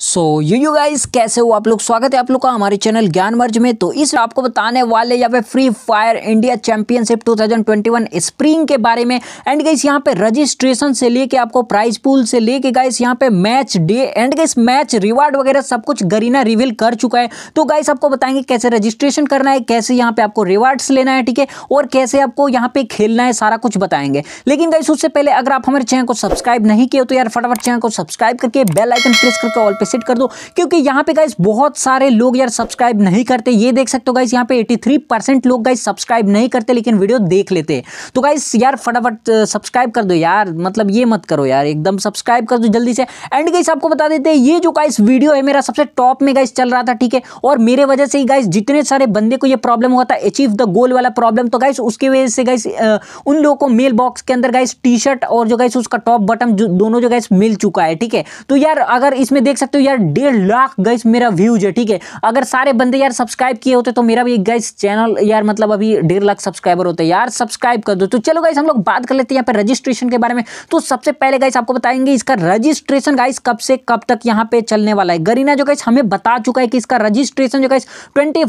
So you you guys कैसे हो आप लोग? स्वागत है आप लोग का हमारे चैनल ज्ञान मर्ज में। तो इस आपको बताने वाले यहाँ पे free fire India championship 2021 spring के बारे में। एंड गाइस यहाँ पे रजिस्ट्रेशन से लेके आपको प्राइज पूल से लेके गाइस यहाँ पे match day and guys match reward वगैरह सब कुछ गरीना रिवील कर चुका है। तो गाइस आपको बताएँगे कैसे रजिस्ट्रेशन करना है, कैसे यहाँ पे आपको रिवार्ड्स लेना है, ठीक है? और कैसे आपको यहाँ पे खेलना है, सारा कुछ बताएँगे। लेकिन गाइस उससे पहले अगर आप हमारे चैनल को सब्सक्राइब नहीं किए तो यार फटाफट चैनल को सब्सक्राइब करके बेल आइकन प्रेस करके ऑल पे सेट कर दो। क्योंकि यहाँ पे गाइस बहुत सारे लोग यार सब्सक्राइब नहीं करते। ये देख सकते हो गाइस यहाँ पे 83 परसेंट लोग गाइस सब्सक्राइब नहीं करते, लेकिन वीडियो देख लेते हैं। तो गाइस यार फटाफट सब्सक्राइब कर दो यार। मतलब ये मत करो यार, एकदम सब्सक्राइब कर दो जल्दी से। एंड गाइस आपको बता देते ये जो गाइस वीडियो है, मेरा सबसे टॉप में गाइस चल रहा था, ठीक है? और मेरे वजह से ही गाइस जितने सारे बंदे को ये प्रॉब्लम हुआ था अचीव द गोल वाला प्रॉब्लम तो गाइस उसकी वजह से गाइस उन लोगों को मेल बॉक्स के अंदर गाइस टी शर्ट और जो गाइस उसका टॉप बटन दोनों जो गाइस मिल चुका है, ठीक है? तो यार, अगर इसमें देख सकते हो यार डेढ़ लाख गाइस मेरा व्यूज़ है, ठीक है? अगर सारे बंदे यार सब्सक्राइब किए होते तो मेरा भी गाइस चैनल यार मतलब अभी डेढ़ लाख सब्सक्राइबर होते। यार सब्सक्राइब कर दो। तो चलो गाइस हम लोग बात कर लेते हैं यहाँ पे रजिस्ट्रेशन के बारे में। तो सबसे पहले गाइस आपको बताएँगे इसका रजिस्ट्रेशन गाइस कब से कब तक यहाँ पे चलने वाला है। गरीना जो गाइस हमें बता चुका है कि इसका रजिस्ट्रेशन जो गाइस ट्वेंटी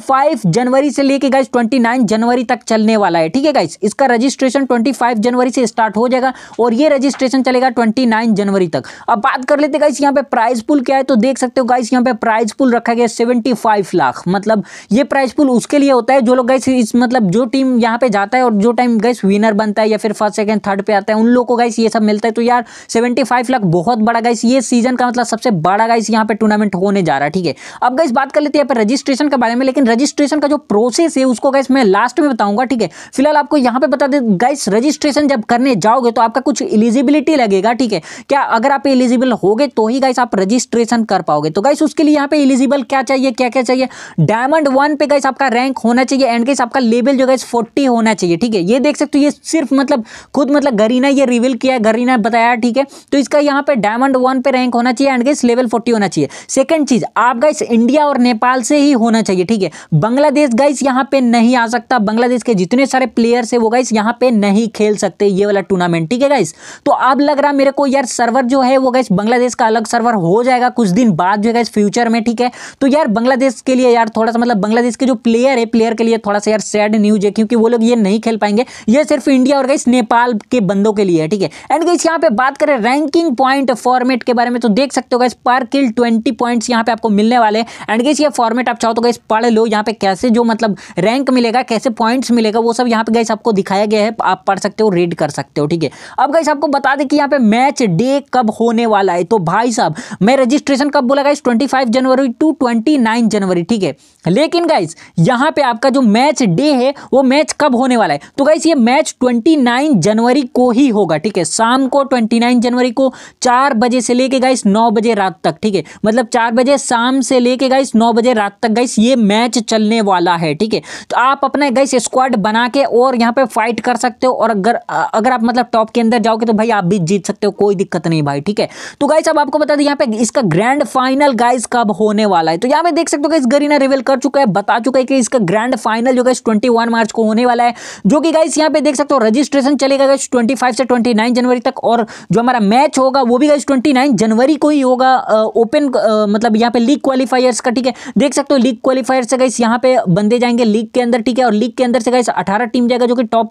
जनवरी से लेके गाइस ट्वेंटी जनवरी तक चलने वाला है, ठीक है गाइस इसका रजिस्ट्रेशन ट्वेंटी जनवरी से स्टार्ट हो जाएगा और ये रजिस्ट्रेशन चलेगा ट्वेंटी जनवरी तक। अब बात कर लेते गाइस यहाँ पे प्राइस पुल क्या है? तो देख सकते हो गाइस यहाँ पे प्राइज पुल रखा गया सेवेंटी फाइव लाख। मतलब ये प्राइज पुल उसके लिए होता है जो लोग गाइस इस मतलब जो टीम यहाँ पे जाता है और जो टाइम गाइस विनर बनता है या फिर फ़र्स्ट सेकंड थर्ड पे आता है, उन लोगों को गाइस ये सब मिलता है। तो यार सेवेंटी लाख बहुत बड़ा गाइस ये सीज़न का मतलब सबसे बड़ा गाइस यहाँ पे टूर्नामेंट होने जा रहा है, ठीक है? अब गाइस बात कर लेते हैं रजिस्ट्रेशन के बारे में, लेकिन रजिस्ट्रेशन का जो प्रोसेस है उसको गाइस मैं लास्ट में बताऊँगा, ठीक है? फ़िलहाल आपको यहाँ पे बता दे गाइस रजिस्ट्रेशन जब करने जाओगे तो आपका कुछ एलिजिबिलिटी लगेगा, ठीक है? क्या अगर आप एलिजिबल हो गए तो ही गाइस आप रजिस्ट्रेशन कर पाओगे। तो गाइस उसके लिए यहाँ पे एलिजिबल क्या चाहिए क्या क्या चाहिए? डायमंड वन पे गाइस आपका रैंक होना चाहिए एंड गाइस आपका लेवल जो गाइस फोर्टी होना चाहिए, ठीक है? ये देख सकते हो, ये सिर्फ़ मतलब खुद मतलब गरीना ये रिवील किया है गरीना बताया, ठीक है? तो इसका यहाँ पे डायमंड वन पे रैंक होना चाहिए एंड गाइस लेवल फोर्टी होना चाहिए। सेकंड चीज़, आप गाइस इंडिया और नेपाल से ही होना चाहिए, ठीक है? बांग्लादेश गाइस यहाँ पे नहीं आ सकता। बांग्लादेश के जितने सारे प्लेयर्स है वो गाइस यहाँ पे नहीं खेल सकते ये वाला टूर्नामेंट ठीक है गाइस तो अब लग रहा मेरे को यार सर्वर जो है वो गाइस बांग्लादेश का अलग सर्वर हो जाएगा कुछ दिन बाद जो है फ्यूचर में, ठीक है? तो यार बांग्लादेश के लिए यार, थोड़ा सा मतलब बांग्लादेश के जो प्लेयर है प्लेयर के लिए थोड़ा सा यार सैड न्यूज़ है, क्योंकि वो लोग ये नहीं खेल पाएँगे। ये सिर्फ़ इंडिया और गाइस नेपाल के बंदों के लिए है, ठीक है? एंड गाइस यहाँ पे बात करें रैंकिंग पॉइंट फॉर्मेट के बारे में तो देख सकते हो गाइस पर किल ट्वेंटी पॉइंट्स यहाँ पे आपको मिलने वाले एंड गाइस ये फॉर्मेट आप चाहो तो गाइस पढ़ लो, यहाँ पे कैसे जो मतलब रैंक मिलेगा, कैसे पॉइंट्स मिलेगा, वो सब यहाँ पे गाइस आपको दिखाया गया है। आप पढ़ सकते हो रीड कर सकते हो, ठीक है? अब गाइस आपको बता दें कि यहाँ पे मैच डे कब होने वाला है। तो भाई साहब, मैं रजिस्ट्रेशन कब बोला गाइस ट्वेंटी जनवरी टू ट्वेंटी जनवरी ठीक है? लेकिन गाइस यहाँ पे आपका जो मैच डे है, वो मैच कब होने वाला है? तो गाइस ये मैच 29 जनवरी को ही होगा, ठीक है? शाम को 29 जनवरी को चार बजे से लेके गाइस नौ बजे रात तक, ठीक है? मतलब चार बजे शाम से लेके गाइस नौ बजे रात तक गाइस ये मैच चलने वाला है, ठीक है? तो आप अपना गाइस स्क्वाड बना के और यहाँ पे फाइट कर सकते हो और अगर अगर आप मतलब टॉप के अंदर जाओगे तो भाई आप भी जीत सकते हो, कोई दिक्कत नहीं भाई, ठीक है? तो गाइस अब आपको बता दें, यहाँ पे इसका ग्रैंड फाइनल गाइस कब होने वाला है? तो यहाँ पे देख सकते हो गाइस गरीना रिवेल कर चुका है, बता चुका है कि इसका ग्रैंड फाइनल जो गाइस 21 मार्च को होने वाला है, जो कि गाइस यहाँ पे देख सकते हो रजिस्ट्रेशन चलेगा गाइस 25 से 29 जनवरी तक, और जो हमारा मैच होगा, वो भी गाइस 29 जनवरी को ही होगा ओपन मतलब यहाँ पे लीग क्वालिफायर्स का, ठीक है? देख सकते हो लीग क्वालिफायर से गाइस यहाँ पे बंदे जाएँगे लीग के अंदर, ठीक है? और लीग के अंदर से गाइस अठारह टीम जाएगा, जो कि top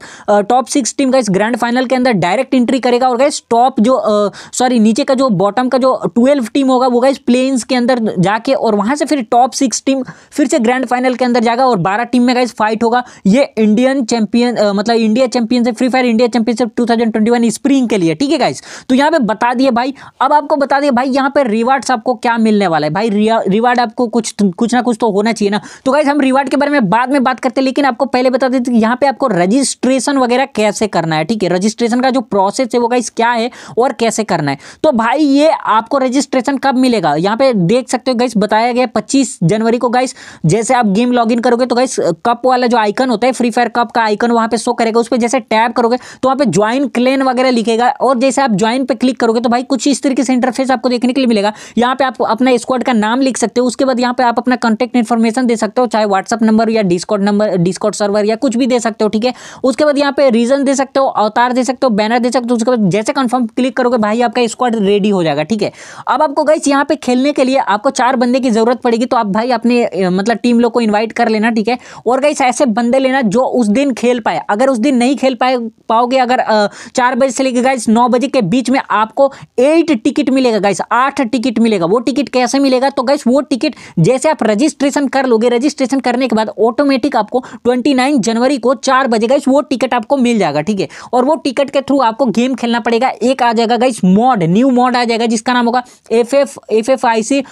top six team guys grand final के अंदर डायरेक्ट एंट्री करेगा, और गाइस टॉप जो सॉरी नीचे का जो बॉटम का जो ट्वेल्व टीम होगा, वो प्लेन्स के अंदर जाके और वहाँ से फिर टॉप सिक्स टीम फिर से ग्रैंड फाइनल के अंदर जाएगा और बारह टीम में गाइस फाइट होगा। ये इंडियन चैंपियन मतलब India championship free fire India championship 2021 spring के लिए, ठीक है गाइस तो यहाँ पे बता दिए भाई, अब आपको बता दिए भाई यहाँ पे रिवार्ड्स आपको क्या मिलने वाला है? भाई रिवार्ड आपको कुछ कुछ ना कुछ तो होना चाहिए ना। तो गाइस हम रिवार्ड के बारे में बाद में बात करते हैं, लेकिन आपको पहले बता देते यहाँ पे आपको रजिस्ट्रेशन वगैरह कैसे करना है, ठीक है? रजिस्ट्रेशन का जो प्रोसेस है वो गाइस क्या है और कैसे करना है? तो भाई ये आपको रजिस्ट्रेशन कब मिलेगा? यहाँ पे देख सकते हो गाइस बताया गया पच्चीस जनवरी को गाइस जैसे आप गेम लॉग करोगे तो गाइस कप वाला जो आइकन होता है फ्री फायर कप का आइकन वहाँ पे शो करेगा। उस पर जैसे टैप करोगे तो वहाँ पे ज्वाइन क्लेन वगैरह लिखेगा। और जैसे आप ज्वाइन पे क्लिक करोगे तो भाई कुछ इस तरीके से इंटरफेस आपको देखने के लिए मिलेगा। यहाँ पे आप अपना स्क्वाड का नाम लिख सकते हो। उसके बाद यहाँ पे आप अपना कॉन्टैक्ट इन्फॉर्मेशन दे सकते हो, चाहे व्हाट्सअप नंबर या डिस्कॉट नंबर डिस्कॉट सर्वर या कुछ भी दे सकते हो, ठीक है? उसके बाद यहाँ पे रीजन दे सकते हो, अवतार दे सकते हो बैनर दे सकते हो, उसके बाद जैसे कन्फर्म क्लिक करोगे, भाई आपका स्क्वाड रेडी हो जाएगा, ठीक है? अब आपको गाइस यहाँ पे खेलने के लिए आपको चार बंदे की ज़रूरत पड़ेगी तो आप भाई अपने मतलब टीम लोग को इन्वाइट कर लेना ठीक है और गाइस ऐसे बंदे लेना जो उस दिन खेल पाए अगर उस दिन नहीं खेल पाए पाओगे अगर चार बजे से लेकर गाइस नौ बजे के बीच में आपको एट टिकट मिलेगा गाइस आठ टिकट मिलेगा वो टिकट कैसे मिलेगा तो गाइस वो टिकट जैसे आप रजिस्ट्रेशन कर लोगे रजिस्ट्रेशन करने के बाद ऑटोमेटिक आपको ट्वेंटी जनवरी को चार बजे गाइस वो टिकट आपको मिल जाएगा ठीक है और वो टिकट के थ्रू आपको गेम खेलना पड़ेगा एक आ जाएगा गाइस मॉड न्यू मॉड आ जाएगा जिसका नाम होगा F F F F I C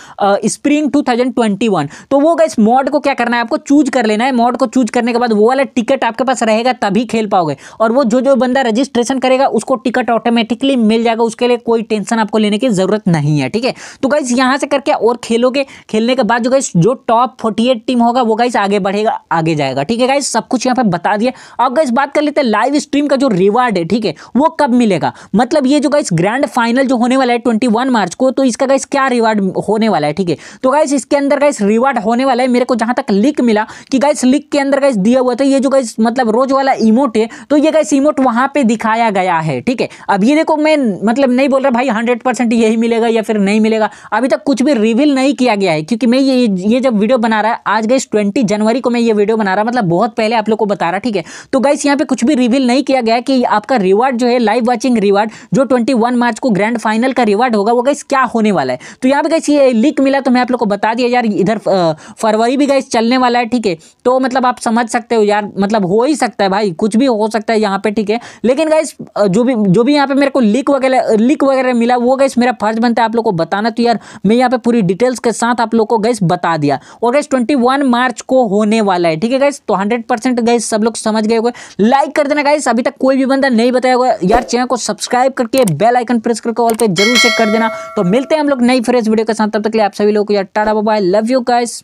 spring two thousand twenty one तो वो गाइस मॉड को क्या करना है आपको? चूज़ कर लेना है। मॉड को चूज़ करने के बाद वो वाला टिकट आपके पास रहेगा, तभी खेल पाओगे। और वो जो जो बंदा रजिस्ट्रेशन करेगा, उसको टिकट ऑटोमेटिकली मिल जाएगा। उसके लिए कोई टेंशन आपको लेने की ज़रूरत नहीं है, ठीक है? तो गाइस यहाँ से करके और खेलोगे। खेलने के बाद जो गाइस जो टॉप फोर्टी एट टीम होगा, वो गाइस आगे बढ़ेगा, आगे जाएगा। ठीक है गाइस सब कुछ यहाँ पे बता दिया। अब गाइस बात कर लेते हैं लाइव स्ट्रीम का जो रिवार्ड है, ठीक है? वो कब मिलेगा? मतलब ये जो गाइस ग्रैंड फाइनल जो होने वाला है ट्वेंटी मार्च को तो इसका गाइस क्या रिवार्ड होने वाला है, ठीक है? तो गाइस इसके अंदर गाइस रिवार्ड होने वाला है। मेरे को जहाँ तक लिक मिला कि गाइस लिक के अंदर गाइस दिया हुआ था, ये जो गाइस मतलब रोज वाला इमोट है तो ये गाइस इमोट वहाँ पे दिखाया गया है, ठीक है? अब ये देखो, मैं मतलब नहीं बोल रहा भाई हंड्रेड परसेंट यही मिलेगा या फिर नहीं मिलेगा। अभी तक कुछ भी रिवील नहीं किया गया है, क्योंकि मैं ये ये जब वीडियो बना रहा है, आज गाइस ट्वेंटी जनवरी को मैं ये वीडियो बना रहा मतलब बहुत पहले आप लोग को बता रहा, ठीक है? तो गाइस यहाँ पे कुछ भी रिवील नहीं किया गया कि आपका रिवार्ड जो है लाइव वॉचिंग रिवार्ड जो ट्वेंटी मार्च को ग्रैंड फाइनल का रिवार्ड होगा, वो गाइस क्या होने वाला है? तो यहाँ पे गाइस ये लिक मिला तो मैं आप लोग को बता दिया यार, इधर फरवरी भी गई चलने वाला है, ठीक है? तो मतलब आप समझ सकते हो यार मतलब हो ही सकता है भाई, कुछ भी हो सकता है यहाँ पे, ठीक है? लेकिन गाइस जो भी जो भी यहाँ पे मेरे को लिक वगैरह लिक वगैरह मिला, वो गाइस मेरा फ़र्ज़ बनता है आप लोग को बताना तो यार मैं यहाँ पे पूरी डिटेल्स के साथ आप लोग को गैस बता दिया। और गैस ट्वेंटी मार्च को होने वाला है, ठीक है गैस तो हंड्रेड परसेंट गैस सब लोग समझ गए लाइक कर देना गाइस अभी तक कोई भी बंदा नहीं बताया होगा। यार, चैनल को सब्सक्राइब करके बेल आइकन प्रेस करके ऑल पे ज़रूर चेक कर देना। तो मिलते हैं हम लोग नई फ्रेश वीडियो के साथ, तब तक लिए आप सभी लोग को यार tata bye love you guys